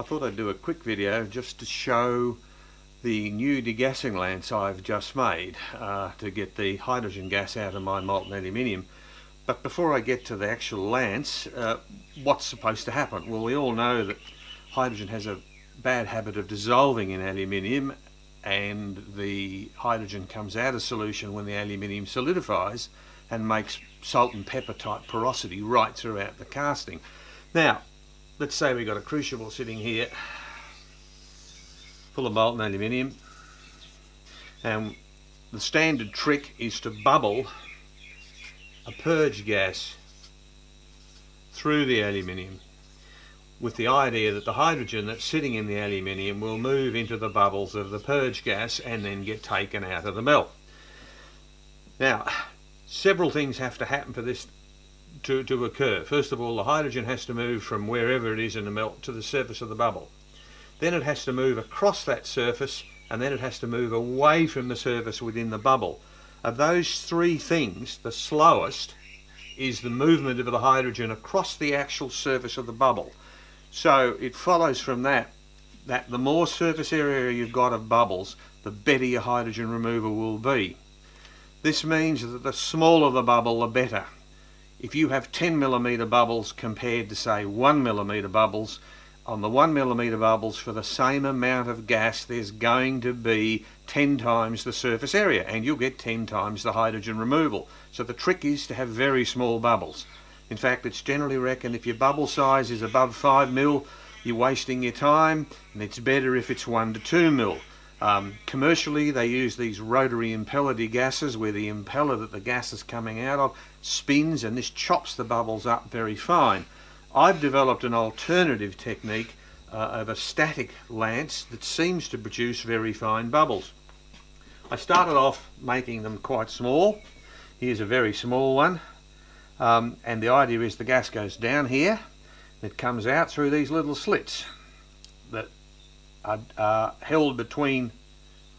I thought I'd do a quick video just to show the new degassing lance I've just made uh, to get the hydrogen gas out of my molten aluminium. But before I get to the actual lance, uh, what's supposed to happen? Well, we all know that hydrogen has a bad habit of dissolving in aluminium and the hydrogen comes out of solution when the aluminium solidifies and makes salt and pepper type porosity right throughout the casting. Now, let's say we've got a crucible sitting here full of molten aluminium and the standard trick is to bubble a purge gas through the aluminium with the idea that the hydrogen that's sitting in the aluminium will move into the bubbles of the purge gas and then get taken out of the melt. Now, several things have to happen for this to, to occur. First of all, the hydrogen has to move from wherever it is in the melt to the surface of the bubble. Then it has to move across that surface and then it has to move away from the surface within the bubble. Of those three things, the slowest is the movement of the hydrogen across the actual surface of the bubble. So it follows from that that the more surface area you've got of bubbles, the better your hydrogen removal will be. This means that the smaller the bubble, the better. If you have 10 millimeter bubbles compared to say 1 millimeter bubbles, on the 1 millimeter bubbles for the same amount of gas there's going to be 10 times the surface area and you'll get 10 times the hydrogen removal. So the trick is to have very small bubbles. In fact, it's generally reckoned if your bubble size is above 5 mil, you're wasting your time, and it's better if it's 1 to 2 mil. Um, commercially, they use these rotary impeller degassers where the impeller that the gas is coming out of spins and this chops the bubbles up very fine. I've developed an alternative technique uh, of a static lance that seems to produce very fine bubbles. I started off making them quite small. Here's a very small one. Um, and the idea is the gas goes down here, it comes out through these little slits are, held between,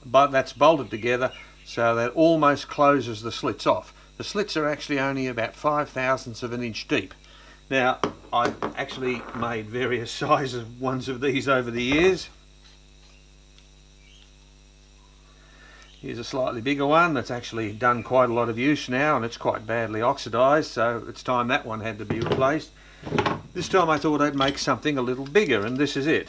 but that's bolted together so that almost closes the slits off. The slits are actually only about five thousandths of an inch deep. Now, I've actually made various sizes ones of these over the years. Here's a slightly bigger one that's actually done quite a lot of use now and it's quite badly oxidized so it's time that one had to be replaced. This time I thought I'd make something a little bigger and this is it.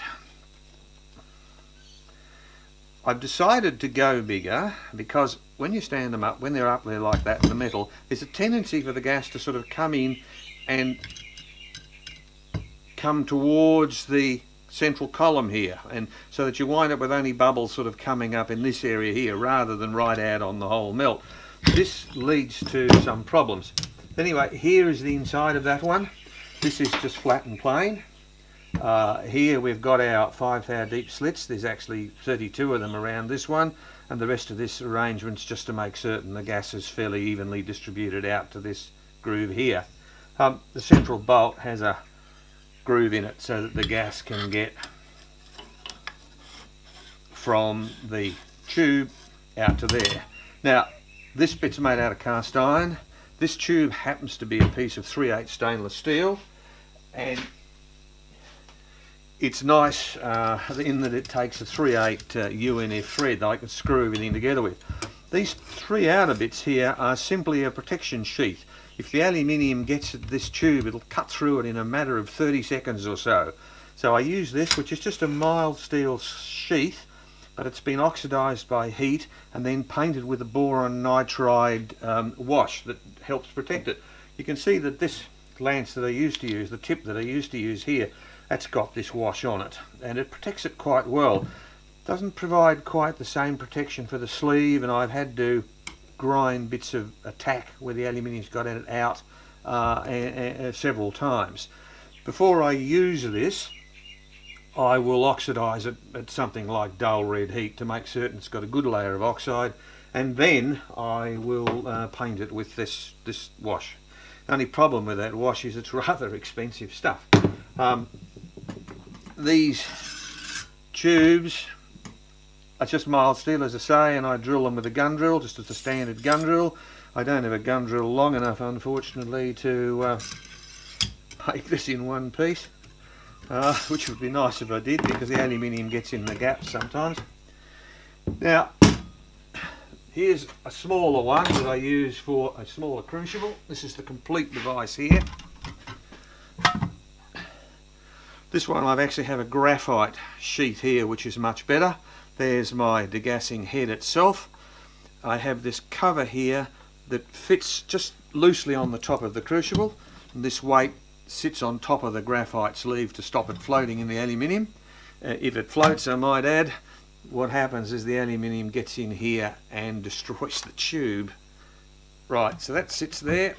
I've decided to go bigger because when you stand them up, when they're up there like that in the metal, there's a tendency for the gas to sort of come in and come towards the central column here and so that you wind up with only bubbles sort of coming up in this area here rather than right out on the whole melt. This leads to some problems. Anyway, here is the inside of that one. This is just flat and plain. Uh, here we've got our 5 thou deep slits. There's actually 32 of them around this one and the rest of this arrangement's just to make certain the gas is fairly evenly distributed out to this groove here. Um, the central bolt has a groove in it so that the gas can get from the tube out to there. Now this bit's made out of cast iron. This tube happens to be a piece of 3 8 stainless steel and it's nice uh, in that it takes a 3 8 uh, UNF thread that I can screw everything together with. These three outer bits here are simply a protection sheath if the aluminium gets at this tube it'll cut through it in a matter of 30 seconds or so. So I use this which is just a mild steel sheath but it's been oxidized by heat and then painted with a boron nitride um, wash that helps protect it. You can see that this lance that I used to use, the tip that I used to use here, that's got this wash on it and it protects it quite well. Doesn't provide quite the same protection for the sleeve and I've had to grind bits of attack where the aluminium's got it out uh, and, and several times. Before I use this, I will oxidize it at something like dull red heat to make certain it's got a good layer of oxide and then I will uh, paint it with this, this wash. The only problem with that wash is it's rather expensive stuff. Um, these tubes it's just mild steel as I say and I drill them with a gun drill just as a standard gun drill. I don't have a gun drill long enough unfortunately to uh, make this in one piece. uh, which would be nice if I did because the aluminium gets in the gaps sometimes. Now, here's a smaller one that I use for a smaller crucible. This is the complete device here. This one I've actually have a graphite sheath here which is much better. There's my degassing head itself. I have this cover here that fits just loosely on the top of the crucible. And this weight sits on top of the graphite sleeve to stop it floating in the aluminium. Uh, if it floats, I might add, what happens is the aluminium gets in here and destroys the tube. Right, so that sits there.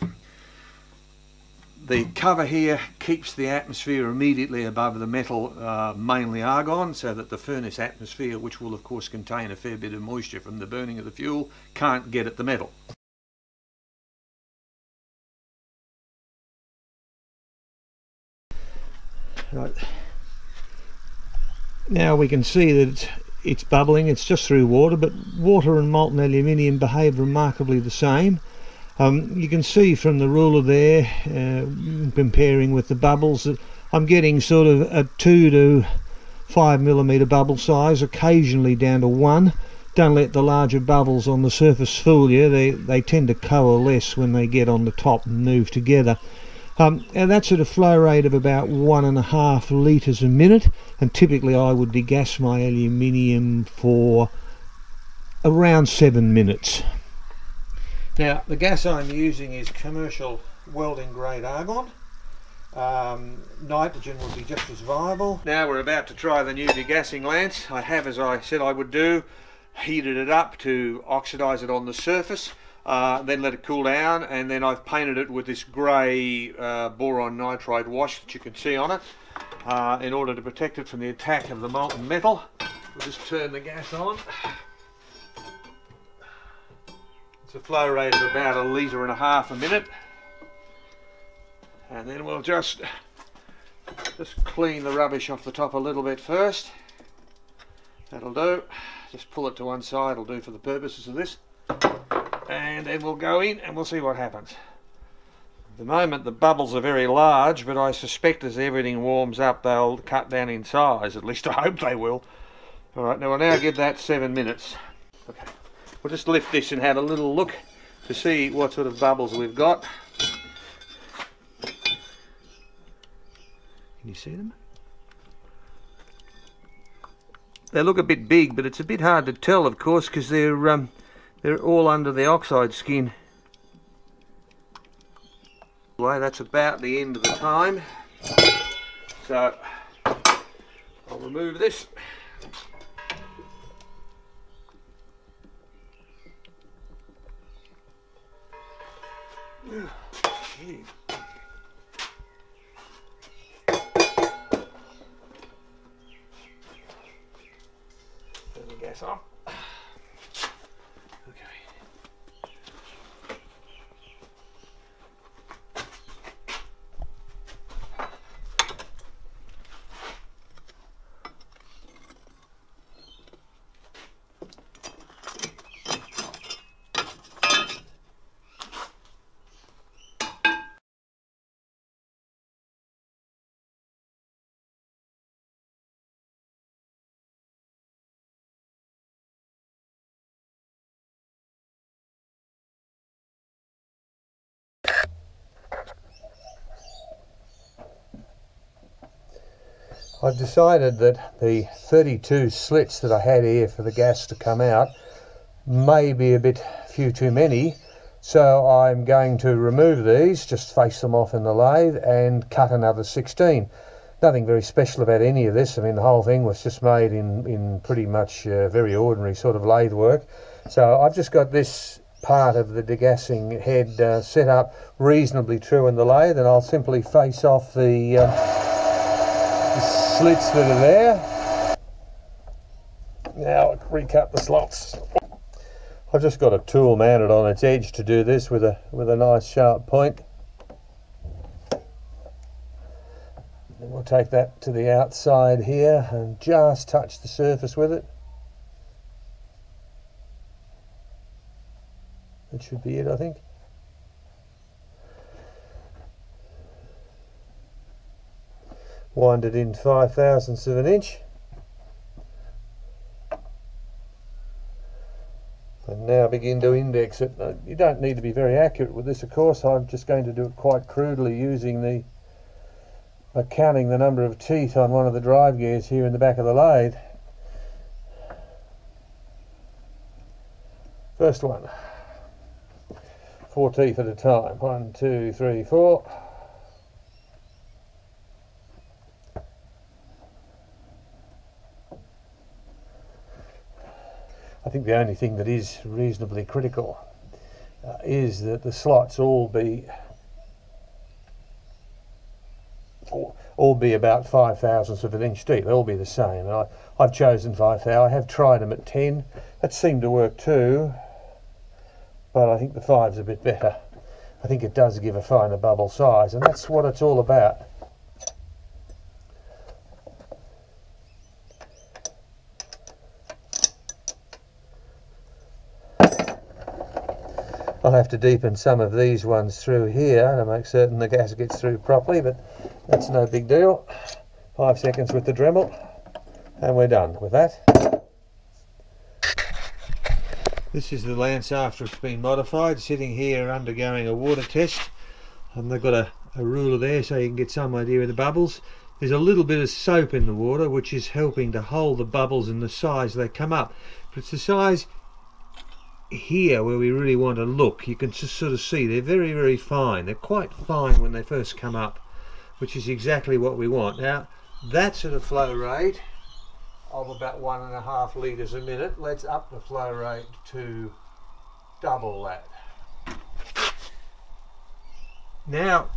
The cover here keeps the atmosphere immediately above the metal, uh, mainly argon, so that the furnace atmosphere, which will of course contain a fair bit of moisture from the burning of the fuel, can't get at the metal. Right. Now we can see that it's, it's bubbling, it's just through water, but water and molten aluminium behave remarkably the same. Um, you can see from the ruler there, uh, comparing with the bubbles, that I'm getting sort of a 2 to 5 millimeter bubble size, occasionally down to 1. Don't let the larger bubbles on the surface fool you, they, they tend to coalesce when they get on the top and move together. Um, and that's at a flow rate of about one and a half litres a minute and typically I would degas my aluminium for around seven minutes. Now the gas I'm using is commercial welding grade argon. Um, nitrogen would be just as viable. Now we're about to try the new degassing lance. I have as I said I would do heated it up to oxidize it on the surface uh, then let it cool down and then I've painted it with this grey uh, boron nitride wash that you can see on it uh, in order to protect it from the attack of the molten metal. We'll just turn the gas on. It's a flow rate of about a litre and a half a minute and then we'll just just clean the rubbish off the top a little bit first. That'll do. Just pull it to one side, it'll do for the purposes of this and then we'll go in and we'll see what happens. At the moment the bubbles are very large but I suspect as everything warms up they'll cut down in size, at least I hope they will. Alright, now we'll now give that seven minutes. Okay, we'll just lift this and have a little look to see what sort of bubbles we've got. Can you see them? They look a bit big, but it's a bit hard to tell, of course, because they're um, they're all under the oxide skin. Well, that's about the end of the time. So I'll remove this. Gee. Turn the gas off. I've decided that the 32 slits that I had here for the gas to come out may be a bit few too many so I'm going to remove these just face them off in the lathe and cut another 16 nothing very special about any of this. I mean the whole thing was just made in in pretty much uh, very ordinary sort of lathe work. So I've just got this part of the degassing head uh, set up reasonably true in the lathe and I'll simply face off the uh, slits that are there. Now I recut the slots. I've just got a tool mounted on its edge to do this with a with a nice sharp point. And we'll take that to the outside here and just touch the surface with it. That should be it, I think. Wind it in five thousandths of an inch and now begin to index it. You don't need to be very accurate with this of course, I'm just going to do it quite crudely using the counting the number of teeth on one of the drive gears here in the back of the lathe. First one, four teeth at a time. One, two, three, four. Think the only thing that is reasonably critical uh, is that the slots all be all be about five thousandths of an inch deep. They'll all be the same. And I, I've chosen five thousand. I have tried them at ten. That seemed to work too, but I think the five's a bit better. I think it does give a finer bubble size, and that's what it's all about. Have to deepen some of these ones through here to make certain the gas gets through properly, but that's no big deal. Five seconds with the Dremel, and we're done with that. This is the Lance after it's been modified, sitting here undergoing a water test. And they've got a, a ruler there so you can get some idea of the bubbles. There's a little bit of soap in the water which is helping to hold the bubbles in the size they come up. But it's the size here where we really want to look you can just sort of see they're very very fine. They're quite fine when they first come up which is exactly what we want. Now that's at a flow rate of about one and a half litres a minute let's up the flow rate to double that. Now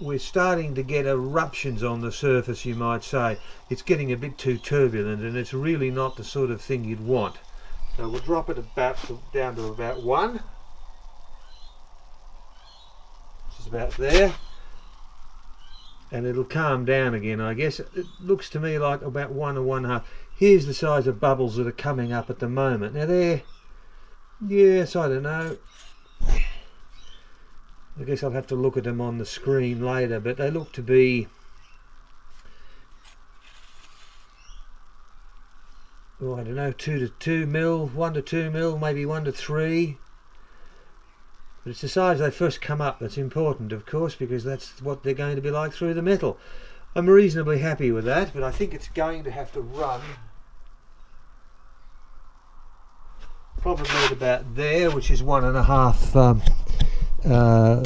we're starting to get eruptions on the surface you might say. It's getting a bit too turbulent and it's really not the sort of thing you'd want so we'll drop it about to, down to about one. Which is about there. And it'll calm down again, I guess. It looks to me like about one or one half. Here's the size of bubbles that are coming up at the moment. Now they're, yes, I don't know. I guess I'll have to look at them on the screen later, but they look to be oh, I don't know, two to two mil, one to two mil, maybe one to three. But it's the size they first come up that's important, of course, because that's what they're going to be like through the metal. I'm reasonably happy with that, but I think it's going to have to run probably at about there, which is one and a half um, uh,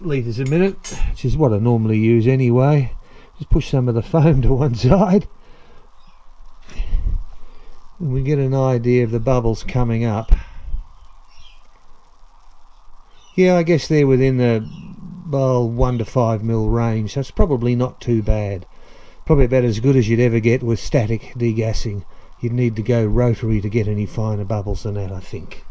litres a minute, which is what I normally use anyway. Just push some of the foam to one side and we get an idea of the bubbles coming up. Yeah I guess they're within the well 1 to 5 mil range. So it's probably not too bad. Probably about as good as you'd ever get with static degassing. You'd need to go rotary to get any finer bubbles than that I think